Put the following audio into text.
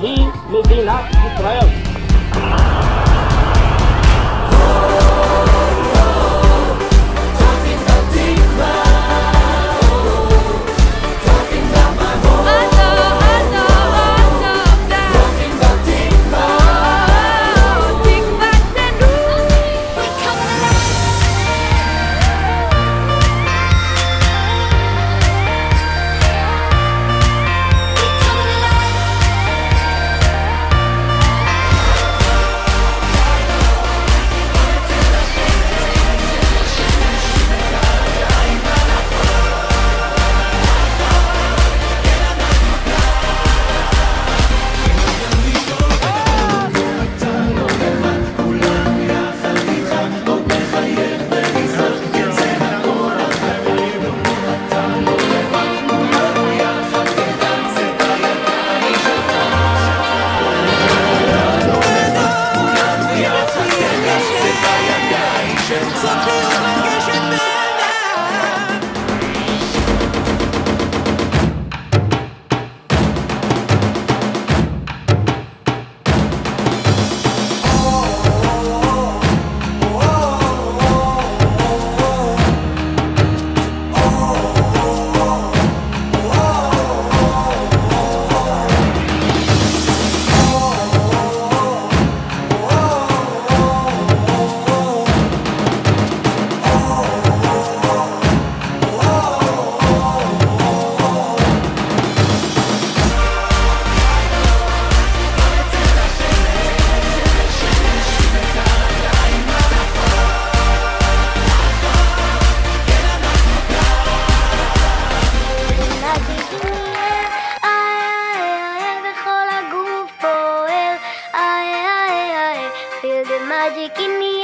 היא מדינת ישראל. Feel आज किन्नी